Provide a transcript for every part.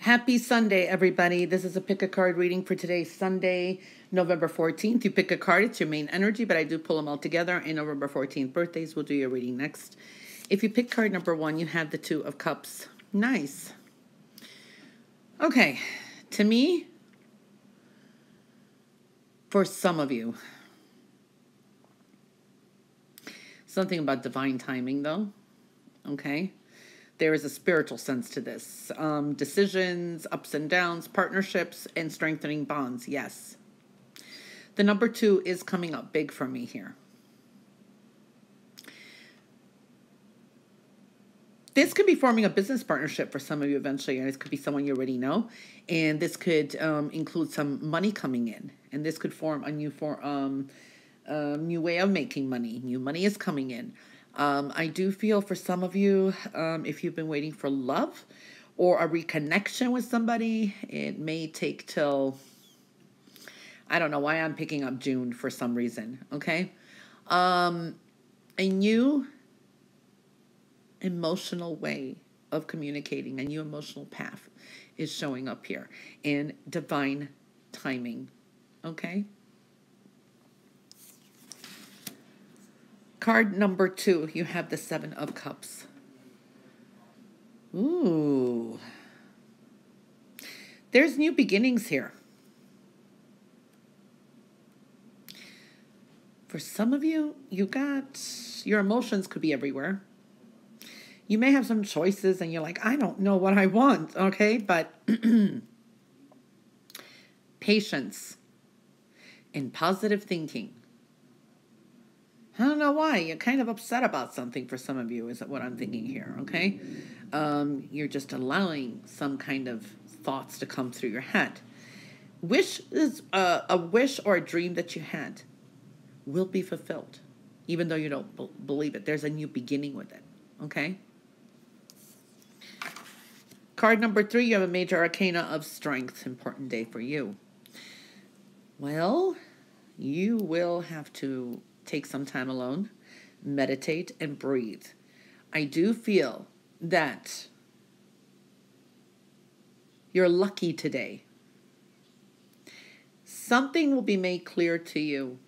Happy Sunday, everybody. This is a pick a card reading for today, Sunday, November 14th. You pick a card, it's your main energy, but I do pull them all together. In November 14th birthdays, we'll do your reading next. If you pick card number one, you have the Two of Cups. Nice. Okay, to me, for some of you, something about divine timing, though. Okay there is a spiritual sense to this. Um, decisions, ups and downs, partnerships, and strengthening bonds. Yes. The number two is coming up big for me here. This could be forming a business partnership for some of you eventually, and this could be someone you already know. And this could um, include some money coming in, and this could form a new for um, a new way of making money. New money is coming in. Um, I do feel for some of you, um, if you've been waiting for love or a reconnection with somebody, it may take till, I don't know why I'm picking up June for some reason, okay? Um, a new emotional way of communicating, a new emotional path is showing up here in divine timing, okay? Card number two, you have the Seven of Cups. Ooh. There's new beginnings here. For some of you, you got your emotions could be everywhere. You may have some choices and you're like, I don't know what I want, okay? But patience and positive thinking I don't know why. You're kind of upset about something for some of you, is what I'm thinking here, okay? Um, you're just allowing some kind of thoughts to come through your head. Wish is uh, a wish or a dream that you had will be fulfilled, even though you don't b- believe it. There's a new beginning with it, okay? Card number three, you have a major arcana of strength. Important day for you. Well, you will have to take some time alone, meditate, and breathe. I do feel that you're lucky today. Something will be made clear to you.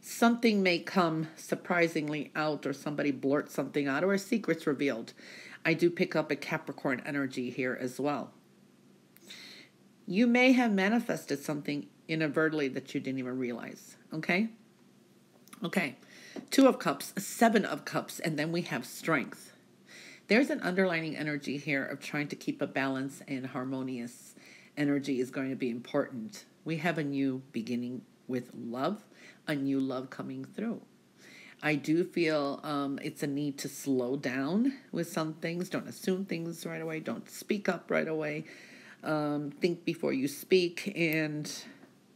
Something may come surprisingly out, or somebody blurts something out, or a secret's revealed. I do pick up a Capricorn energy here as well. You may have manifested something inadvertently that you didn't even realize, okay? Okay, two of cups, seven of cups, and then we have strength. There's an underlining energy here of trying to keep a balance and harmonious energy is going to be important. We have a new beginning with love, a new love coming through. I do feel um, it's a need to slow down with some things. Don't assume things right away. Don't speak up right away. Um, think before you speak and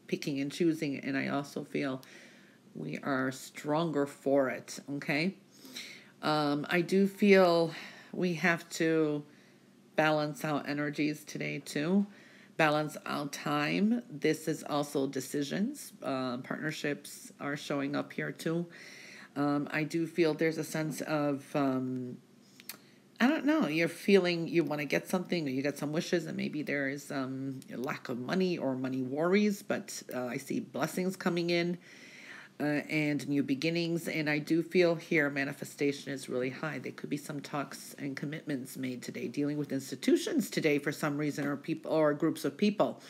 picking and choosing. And I also feel we are stronger for it. Okay. Um, I do feel we have to balance out energies today too. Balance out time. This is also decisions. Uh, partnerships are showing up here too. Um, I do feel there's a sense of um, I don't know. You're feeling you want to get something, or you got some wishes, and maybe there is um, lack of money or money worries. But uh, I see blessings coming in uh, and new beginnings. And I do feel here manifestation is really high. There could be some talks and commitments made today, dealing with institutions today for some reason, or people or groups of people.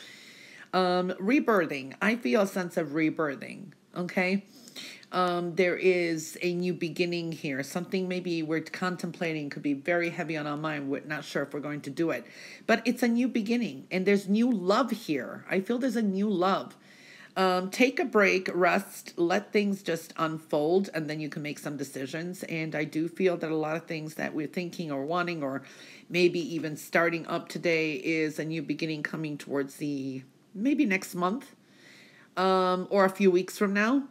Um, rebirthing. I feel a sense of rebirthing. Okay. Um, there is a new beginning here. Something maybe we're contemplating could be very heavy on our mind. We're not sure if we're going to do it, but it's a new beginning, and there's new love here. I feel there's a new love. Um, take a break, rest, let things just unfold, and then you can make some decisions. And I do feel that a lot of things that we're thinking or wanting, or maybe even starting up today, is a new beginning coming towards the maybe next month um, or a few weeks from now.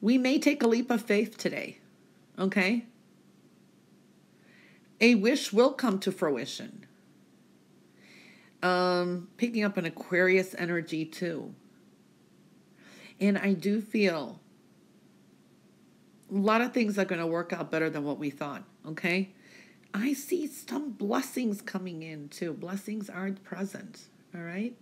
We may take a leap of faith today, okay? A wish will come to fruition. Um, picking up an Aquarius energy too. And I do feel a lot of things are going to work out better than what we thought, okay? I see some blessings coming in too. Blessings are present. All right.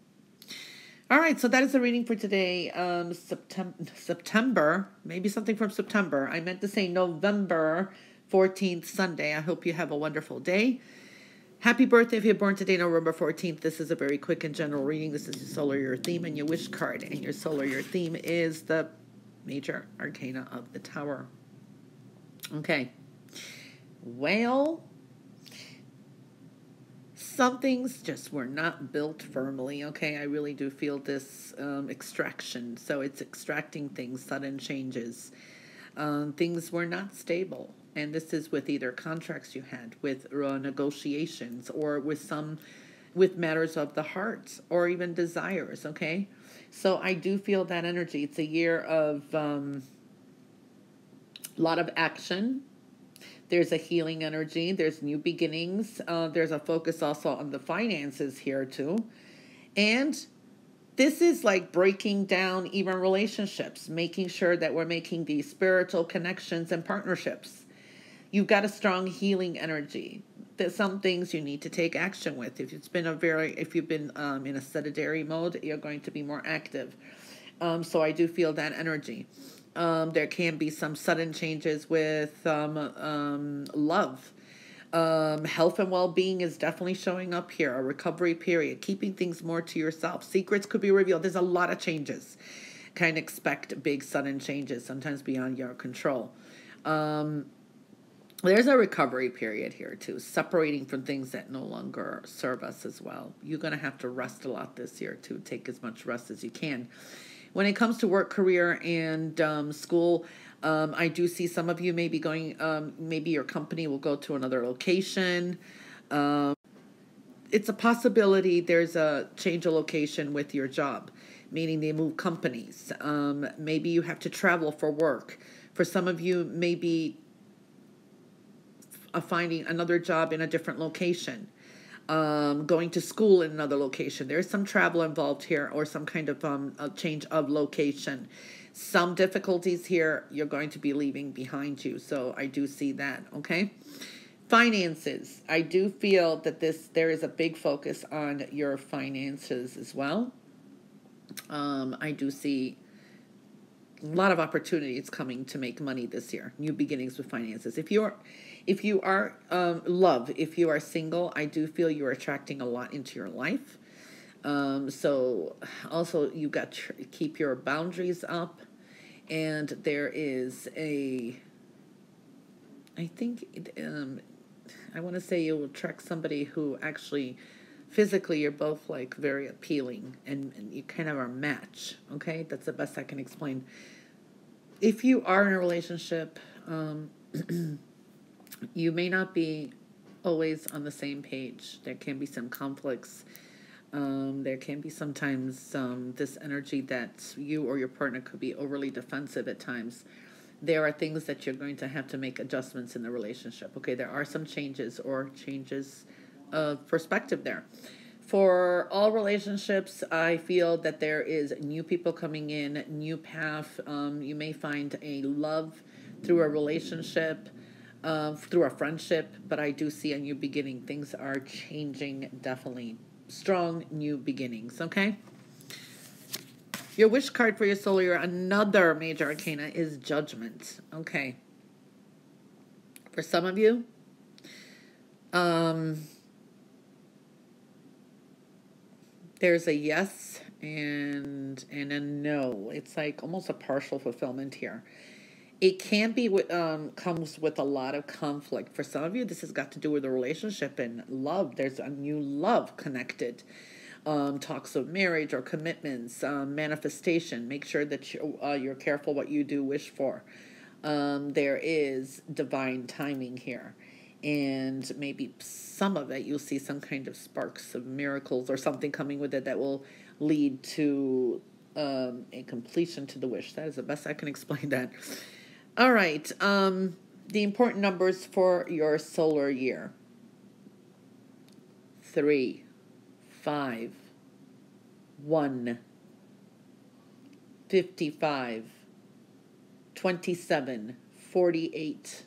All right, so that is the reading for today. Um, September, September, maybe something from September. I meant to say November 14th, Sunday. I hope you have a wonderful day. Happy birthday if you're born today, November 14th. This is a very quick and general reading. This is your solar year theme and your wish card. And your solar year theme is the major arcana of the tower. Okay. Well, some things just were not built firmly. Okay, I really do feel this um, extraction. So it's extracting things, sudden changes. Um, things were not stable. And this is with either contracts you had, with uh, negotiations, or with some, with matters of the heart, or even desires. Okay, so I do feel that energy. It's a year of a um, lot of action, there's a healing energy. There's new beginnings. Uh, there's a focus also on the finances here, too. And this is like breaking down even relationships, making sure that we're making these spiritual connections and partnerships. You've got a strong healing energy. There's some things you need to take action with. If it's been a very, if you've been um, in a sedentary mode, you're going to be more active. Um, so I do feel that energy. Um, there can be some sudden changes with um, um, love. Um, health and well being is definitely showing up here. A recovery period, keeping things more to yourself. Secrets could be revealed. There's a lot of changes. Kind of expect big sudden changes, sometimes beyond your control. Um, there's a recovery period here too, separating from things that no longer serve us as well. You're going to have to rest a lot this year too. Take as much rest as you can. When it comes to work, career, and um, school, um, I do see some of you maybe going, um, maybe your company will go to another location. Um, it's a possibility there's a change of location with your job, meaning they move companies. Um, maybe you have to travel for work. For some of you, maybe finding another job in a different location um, going to school in another location. There's some travel involved here or some kind of um, a change of location. Some difficulties here you're going to be leaving behind you. So I do see that, okay? Finances. I do feel that this there is a big focus on your finances as well. Um, I do see a lot of opportunities coming to make money this year. New beginnings with finances. If you're if you are um, love, if you are single, I do feel you're attracting a lot into your life. Um, so also you got to keep your boundaries up, and there is a. I think um, I want to say you'll attract somebody who actually physically you're both like very appealing and, and you kind of are a match okay that's the best i can explain if you are in a relationship um, you may not be always on the same page. There can be some conflicts. Um, there can be sometimes um, this energy that you or your partner could be overly defensive at times. There are things that you're going to have to make adjustments in the relationship. Okay, there are some changes or changes of perspective there. For all relationships, I feel that there is new people coming in, new path. Um, you may find a love through a relationship uh, through a friendship, but I do see a new beginning. Things are changing definitely. Strong new beginnings, okay? Your wish card for your solar year, another major arcana is judgment. Okay. For some of you, um, there's a yes and and a no. It's like almost a partial fulfillment here it can be um, comes with a lot of conflict. For some of you this has got to do with the relationship and love. There's a new love connected. Um, talks of marriage or commitments um, manifestation. Make sure that you, uh, you're careful what you do wish for. Um, there is divine timing here. And maybe some of it you'll see some kind of sparks of miracles or something coming with it that will lead to um, a completion to the wish. That is the best i can explain that all right. Um, the important numbers for your solar year three, five, one, fifty-five, twenty-seven, forty-eight,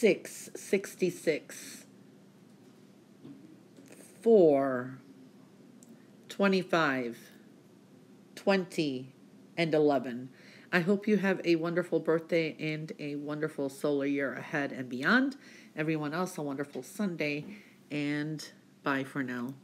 6, 66, 4, 25, 20, and 11. I hope you have a wonderful birthday and a wonderful solar year ahead and beyond. Everyone else, a wonderful Sunday, and bye for now.